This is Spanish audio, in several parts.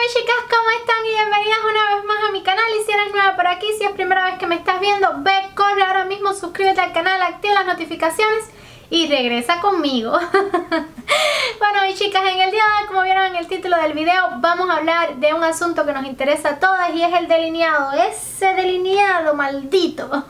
mis chicas, ¿cómo están? Y bienvenidas una vez más a mi canal y si eres nueva por aquí, si es primera vez que me estás viendo, ve, corre ahora mismo, suscríbete al canal, activa las notificaciones y regresa conmigo. bueno mis chicas, en el día de hoy, como vieron en el título del video, vamos a hablar de un asunto que nos interesa a todas y es el delineado, ese delineado maldito.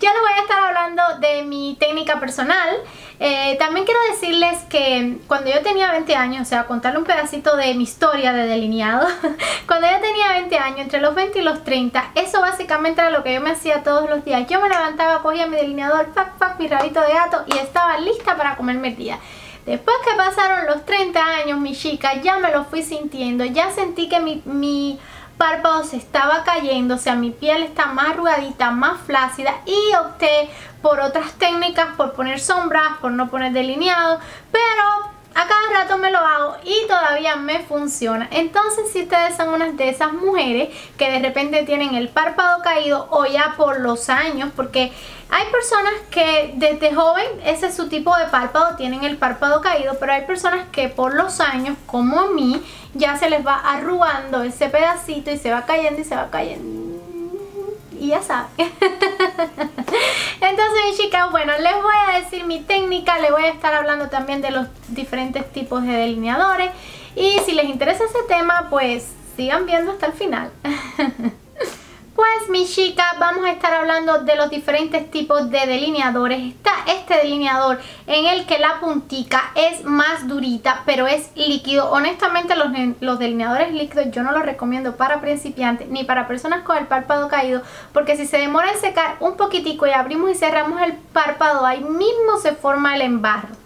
Yo les voy a estar hablando de mi técnica personal. Eh, también quiero decirles que cuando yo tenía 20 años, o sea, contarle un pedacito de mi historia de delineado, cuando yo tenía 20 años, entre los 20 y los 30, eso básicamente era lo que yo me hacía todos los días. Yo me levantaba, cogía mi delineador, fac, fac, mi rabito de gato y estaba lista para comerme el día. Después que pasaron los 30 años, mi chica, ya me lo fui sintiendo, ya sentí que mi, mi párpado se estaba cayendo, o sea, mi piel está más arrugadita, más flácida y opté por otras técnicas, por poner sombras, por no poner delineado, pero a cada rato me lo hago y todavía me funciona. Entonces si ustedes son una de esas mujeres que de repente tienen el párpado caído o ya por los años, porque hay personas que desde joven ese es su tipo de párpado, tienen el párpado caído, pero hay personas que por los años, como a mí, ya se les va arrugando ese pedacito y se va cayendo y se va cayendo. Y ya saben. Entonces, chicas, bueno, les voy a decir mi técnica, les voy a estar hablando también de los diferentes tipos de delineadores. Y si les interesa ese tema, pues sigan viendo hasta el final. Pues mi chica, vamos a estar hablando de los diferentes tipos de delineadores. Está este delineador en el que la puntica es más durita, pero es líquido. Honestamente los, delineadores líquidos yo no los recomiendo para principiantes ni para personas con el párpado caído, porque si se demora en secar un poquitico y abrimos y cerramos el párpado, ahí mismo se forma el embarro.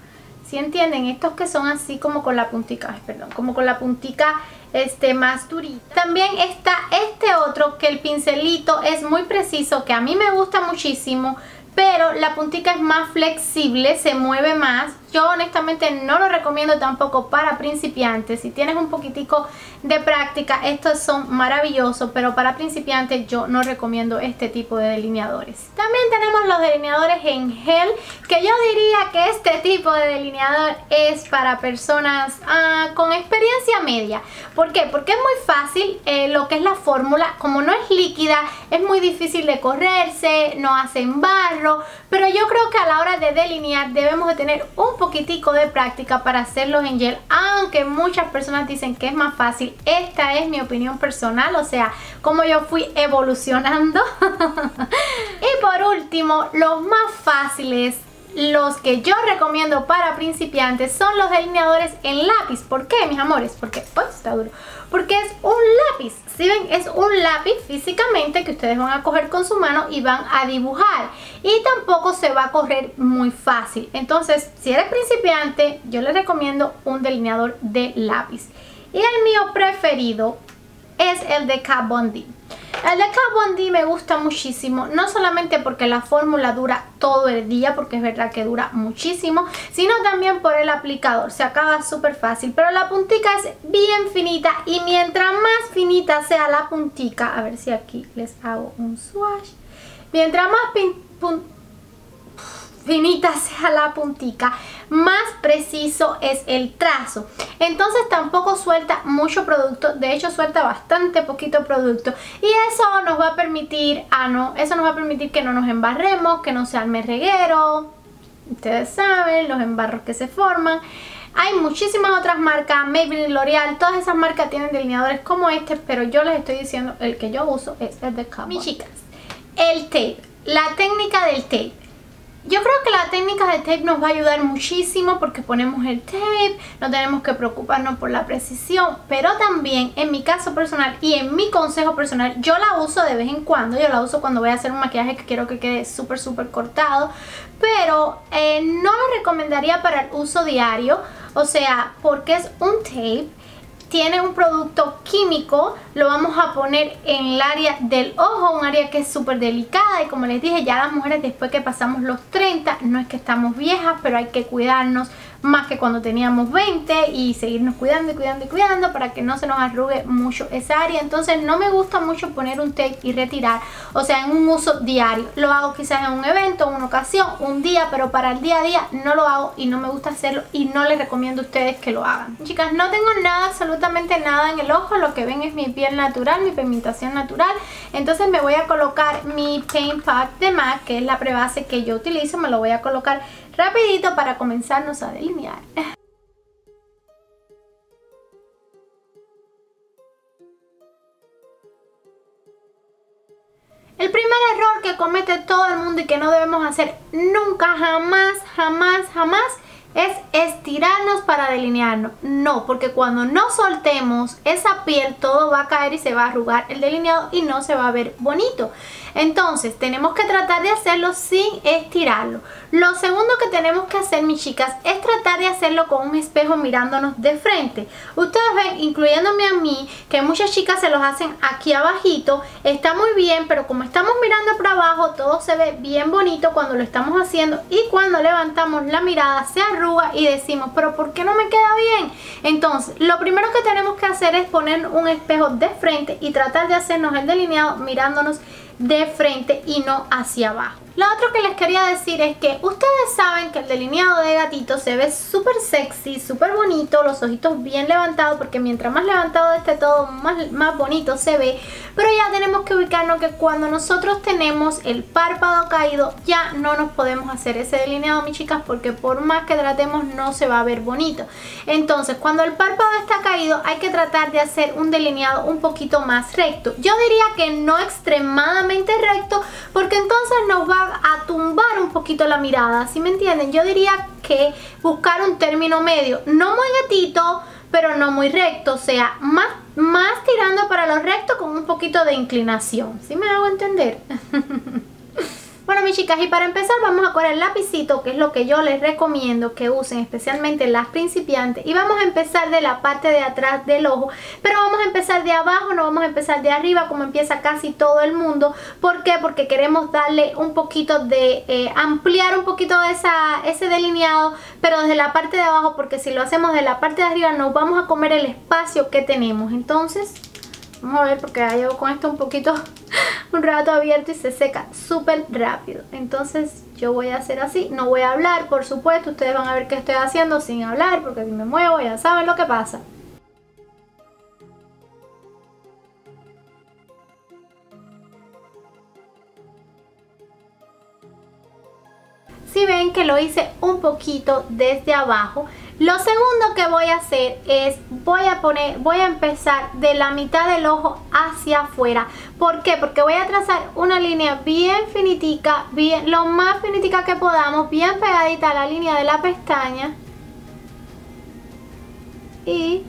¿Sí entienden? Estos que son así como con la puntica, perdón, como con la puntica este, más durita. También está este otro que el pincelito es muy preciso, que a mí me gusta muchísimo, pero la puntica es más flexible, se mueve más yo honestamente no lo recomiendo tampoco para principiantes. Si tienes un poquitico de práctica, estos son maravillosos, pero para principiantes yo no recomiendo este tipo de delineadores. También tenemos los delineadores en gel, que yo diría que este tipo de delineador es para personas ah, con experiencia media. ¿Por qué? Porque es muy fácil eh, lo que es la fórmula, como no es líquida, es muy difícil de correrse, no hacen barro, pero yo creo que a la hora de delinear debemos de tener un poquitico de práctica para hacerlos en gel, aunque muchas personas dicen que es más fácil. Esta es mi opinión personal, o sea, como yo fui evolucionando. y por último, los más fáciles los que yo recomiendo para principiantes son los delineadores en lápiz. ¿Por qué, mis amores? Porque, pues, está duro. Porque es un lápiz. Si ven, es un lápiz físicamente que ustedes van a coger con su mano y van a dibujar. Y tampoco se va a correr muy fácil. Entonces, si eres principiante, yo les recomiendo un delineador de lápiz. Y el mío preferido es el de Kat el de Kat D me gusta muchísimo, no solamente porque la fórmula dura todo el día, porque es verdad que dura muchísimo, sino también por el aplicador, se acaba súper fácil, pero la puntica es bien finita y mientras más finita sea la puntica, a ver si aquí les hago un swatch, mientras más finita sea la puntica, más preciso es el trazo. Entonces tampoco suelta mucho producto, de hecho suelta bastante poquito producto y eso nos va a permitir, ah no, eso nos va a permitir que no nos embarremos, que no se arme reguero, ustedes saben, los embarros que se forman. Hay muchísimas otras marcas, Maybelline, L'Oreal, todas esas marcas tienen delineadores como este, pero yo les estoy diciendo, el que yo uso es el de Cabo. Mis chicas, el tape, la técnica del tape. Yo creo que la técnica de tape nos va a ayudar muchísimo porque ponemos el tape, no tenemos que preocuparnos por la precisión, pero también en mi caso personal y en mi consejo personal, yo la uso de vez en cuando, yo la uso cuando voy a hacer un maquillaje que quiero que quede súper súper cortado, pero eh, no lo recomendaría para el uso diario, o sea, porque es un tape tiene un producto químico, lo vamos a poner en el área del ojo, un área que es súper delicada y como les dije, ya las mujeres después que pasamos los 30, no es que estamos viejas, pero hay que cuidarnos más que cuando teníamos 20 y seguirnos cuidando y cuidando y cuidando para que no se nos arrugue mucho esa área. Entonces no me gusta mucho poner un tape y retirar, o sea, en un uso diario. Lo hago quizás en un evento, en una ocasión, un día, pero para el día a día no lo hago y no me gusta hacerlo y no les recomiendo a ustedes que lo hagan. Chicas, no tengo nada, absolutamente nada en el ojo, lo que ven es mi piel natural, mi pigmentación natural. Entonces me voy a colocar mi Paint Pack de MAC, que es la prebase que yo utilizo, me lo voy a colocar rapidito para comenzarnos a delinear. El primer error que comete todo el mundo y que no debemos hacer nunca, jamás, jamás, jamás es estirarnos para delinearnos. No, porque cuando no soltemos esa piel todo va a caer y se va a arrugar el delineado y no se va a ver bonito. Entonces tenemos que tratar de hacerlo sin estirarlo. Lo segundo que tenemos que hacer mis chicas es tratar de hacerlo con un espejo mirándonos de frente. Ustedes ven, incluyéndome a mí, que muchas chicas se los hacen aquí abajito. Está muy bien, pero como estamos mirando para abajo todo se ve bien bonito cuando lo estamos haciendo y cuando levantamos la mirada se arruga y decimos, pero ¿por qué no me queda bien? Entonces, lo primero que tenemos que hacer es poner un espejo de frente y tratar de hacernos el delineado mirándonos de frente y no hacia abajo. Lo otro que les quería decir es que ustedes saben que el delineado de gatito se ve súper sexy, súper bonito, los ojitos bien levantados porque mientras más levantado esté todo más, más bonito se ve, pero ya tenemos que ubicarnos que cuando nosotros tenemos el párpado caído ya no nos podemos hacer ese delineado mis chicas porque por más que tratemos no se va a ver bonito. Entonces cuando el párpado está caído hay que tratar de hacer un delineado un poquito más recto. Yo diría que no extremadamente recto porque entonces nos va a tumbar un poquito la mirada, ¿sí me entienden? Yo diría que buscar un término medio, no muy gatito, pero no muy recto, o sea, más, más tirando para lo recto con un poquito de inclinación, ¿sí me hago entender? Bueno mis chicas y para empezar vamos a coger el lapicito que es lo que yo les recomiendo que usen especialmente las principiantes. Y vamos a empezar de la parte de atrás del ojo. Pero vamos a empezar de abajo, no vamos a empezar de arriba como empieza casi todo el mundo. ¿por qué? Porque queremos darle un poquito de eh, ampliar un poquito esa, ese delineado pero desde la parte de abajo porque si lo hacemos de la parte de arriba nos vamos a comer el espacio que tenemos. Entonces Vamos a ver porque ya llevo con esto un poquito, un rato abierto y se seca súper rápido. Entonces yo voy a hacer así, no voy a hablar, por supuesto, ustedes van a ver qué estoy haciendo sin hablar porque si me muevo ya saben lo que pasa. Si ven que lo hice un poquito desde abajo, lo segundo que voy a hacer es, voy a poner, voy a empezar de la mitad del ojo hacia afuera. ¿Por qué? Porque voy a trazar una línea bien finitica, bien, lo más finitica que podamos, bien pegadita a la línea de la pestaña. Y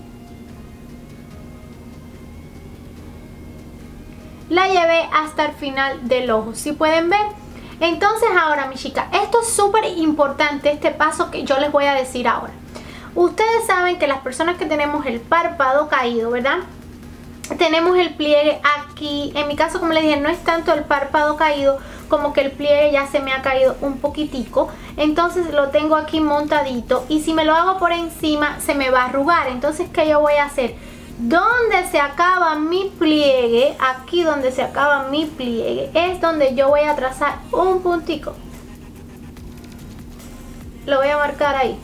la llevé hasta el final del ojo. Si pueden ver, entonces ahora mi chica, esto es súper importante, este paso que yo les voy a decir ahora. Ustedes saben que las personas que tenemos el párpado caído, ¿verdad? Tenemos el pliegue aquí, en mi caso como les dije, no es tanto el párpado caído como que el pliegue ya se me ha caído un poquitico. Entonces lo tengo aquí montadito y si me lo hago por encima se me va a arrugar. Entonces ¿qué yo voy a hacer? donde se acaba mi pliegue aquí donde se acaba mi pliegue es donde yo voy a trazar un puntico. Lo voy a marcar ahí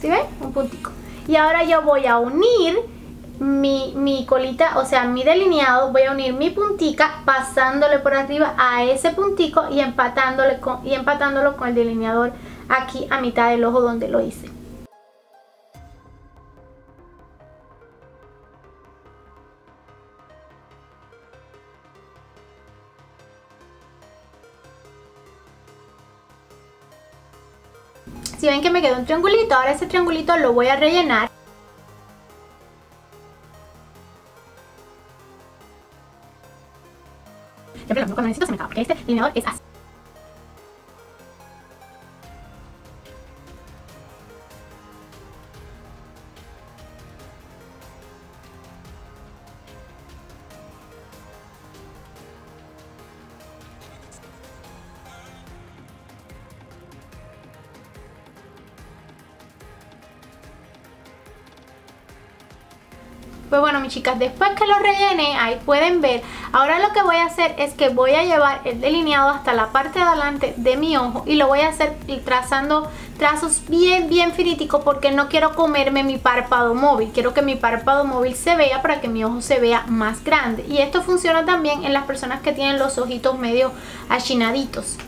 ¿Sí ven? Un puntico. Y ahora yo voy a unir mi, colita, o sea, mi delineado, voy a unir mi puntica pasándole por arriba a ese puntico y, empatándole con, y empatándolo con el delineador aquí a mitad del ojo donde lo hice. Si ven que me quedó un triangulito, ahora ese triangulito lo voy a rellenar. Siempre lo cuando necesito se me acaba, porque este delineador es así. Pues bueno, mis chicas, después que lo rellene, ahí pueden ver. Ahora lo que voy a hacer es que voy a llevar el delineado hasta la parte de adelante de mi ojo y lo voy a hacer trazando trazos bien, bien finíticos porque no quiero comerme mi párpado móvil. Quiero que mi párpado móvil se vea para que mi ojo se vea más grande. Y esto funciona también en las personas que tienen los ojitos medio achinaditos.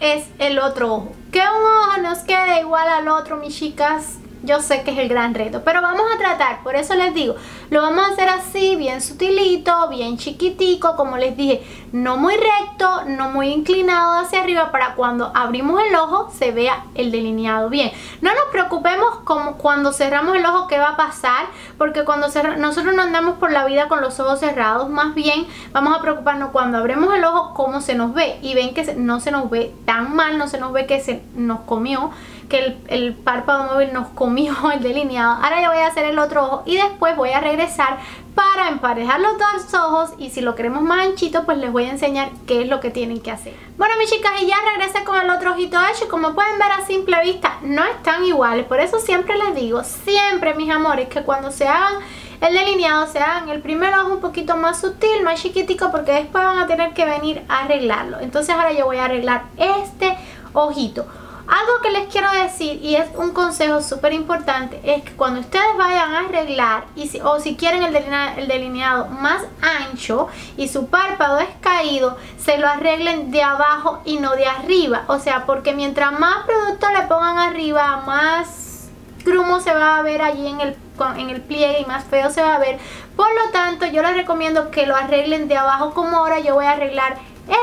Es el otro ojo. Que un ojo nos quede igual al otro, mis chicas yo sé que es el gran reto, pero vamos a tratar, por eso les digo, lo vamos a hacer así, bien sutilito, bien chiquitico, como les dije, no muy recto, no muy inclinado hacia arriba para cuando abrimos el ojo se vea el delineado bien. No nos preocupemos como cuando cerramos el ojo qué va a pasar, porque cuando nosotros no andamos por la vida con los ojos cerrados, más bien vamos a preocuparnos cuando abrimos el ojo cómo se nos ve y ven que no se nos ve tan mal, no se nos ve que se nos comió que el, párpado móvil nos comió el delineado. Ahora ya voy a hacer el otro ojo y después voy a regresar para emparejar los dos ojos y si lo queremos más anchito pues les voy a enseñar qué es lo que tienen que hacer. Bueno mis chicas y ya regresé con el otro ojito hecho como pueden ver a simple vista no están iguales, por eso siempre les digo, siempre mis amores que cuando se hagan el delineado se hagan el primer ojo un poquito más sutil, más chiquitico porque después van a tener que venir a arreglarlo. Entonces ahora yo voy a arreglar este ojito. Algo que les quiero decir y es un consejo súper importante es que cuando ustedes vayan a arreglar y si, o si quieren el delineado, el delineado más ancho y su párpado es caído, se lo arreglen de abajo y no de arriba. O sea, porque mientras más producto le pongan arriba, más grumo se va a ver allí en el, en el pliegue y más feo se va a ver. Por lo tanto, yo les recomiendo que lo arreglen de abajo como ahora yo voy a arreglar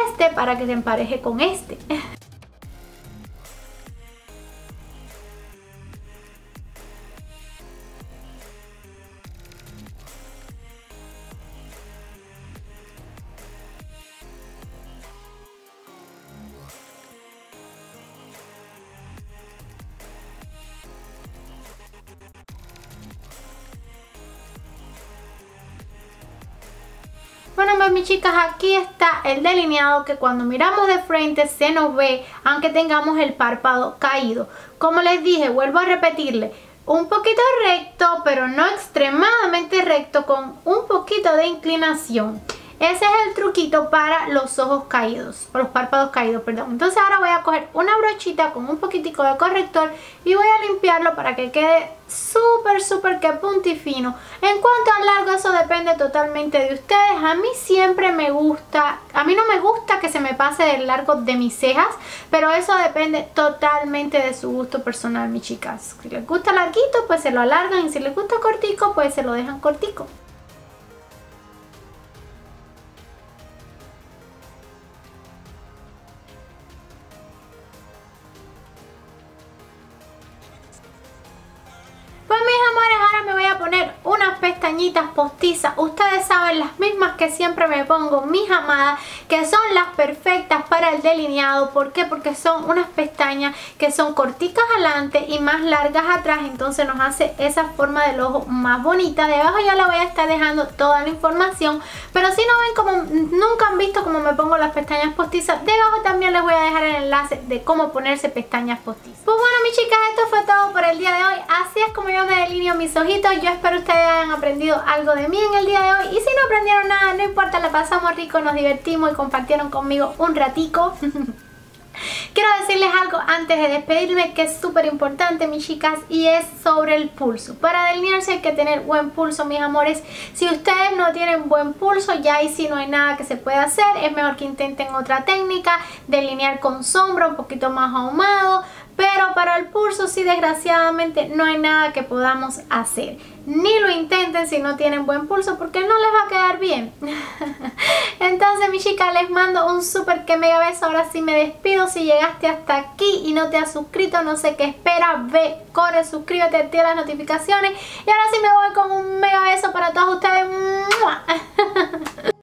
este para que se empareje con este. aquí está el delineado que cuando miramos de frente se nos ve aunque tengamos el párpado caído. Como les dije, vuelvo a repetirle, un poquito recto pero no extremadamente recto con un poquito de inclinación. Ese es el truquito para los ojos caídos, o los párpados caídos, perdón. Entonces ahora voy a coger una brochita con un poquitico de corrector y voy a limpiarlo para que quede súper, súper que puntifino. En cuanto al largo, eso depende totalmente de ustedes. A mí siempre me gusta, a mí no me gusta que se me pase del largo de mis cejas, pero eso depende totalmente de su gusto personal, mis chicas. Si les gusta larguito, pues se lo alargan y si les gusta cortico, pues se lo dejan cortico. Pestañitas las mismas que siempre me pongo, mis amadas, que son las perfectas para el delineado. ¿Por qué? Porque son unas pestañas que son corticas adelante y más largas atrás, entonces nos hace esa forma del ojo más bonita. Debajo ya la voy a estar dejando toda la información, pero si no ven como nunca han visto cómo me pongo las pestañas postizas, debajo también les voy a dejar el enlace de cómo ponerse pestañas postizas. Pues bueno, mis chicas, esto fue todo por el día de hoy. Así es como yo me delineo mis ojitos. Yo espero ustedes hayan aprendido algo de mí en el día de hoy. Y si no aprendieron nada, no importa, la pasamos rico, nos divertimos y compartieron conmigo un ratico. Quiero decirles algo antes de despedirme que es súper importante, mis chicas, y es sobre el pulso. Para delinearse hay que tener buen pulso, mis amores. Si ustedes no tienen buen pulso, ya ahí sí no hay nada que se pueda hacer. Es mejor que intenten otra técnica, delinear con sombra, un poquito más ahumado, pero para el pulso sí desgraciadamente no hay nada que podamos hacer. Ni lo intenten si no tienen buen pulso porque no les va a quedar bien. Entonces mi chica les mando un súper que mega beso. Ahora sí me despido. Si llegaste hasta aquí y no te has suscrito, no sé qué espera. Ve, corre, suscríbete, activa las notificaciones. Y ahora sí me voy con un mega beso para todos ustedes.